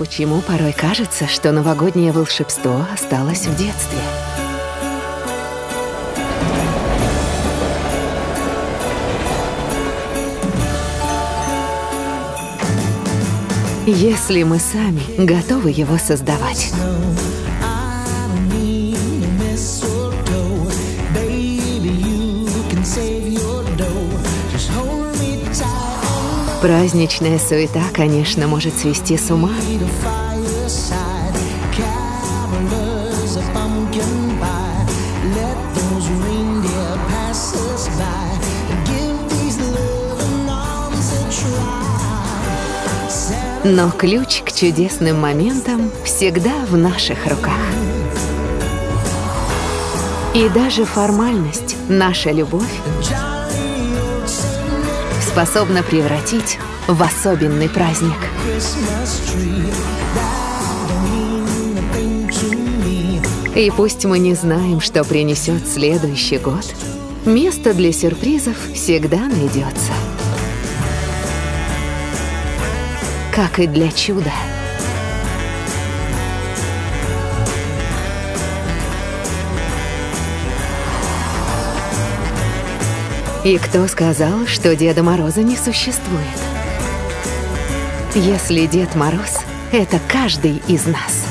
почему порой кажется, что новогоднее волшебство осталось в детстве. Если мы сами готовы его создавать. Праздничная суета, конечно, может свести с ума. Но ключ к чудесным моментам всегда в наших руках. И даже формальность, наша любовь способна превратить в особенный праздник. И пусть мы не знаем, что принесет следующий год, место для сюрпризов всегда найдется. Как и для чуда. И кто сказал, что Деда Мороза не существует? Если Дед Мороз — это каждый из нас.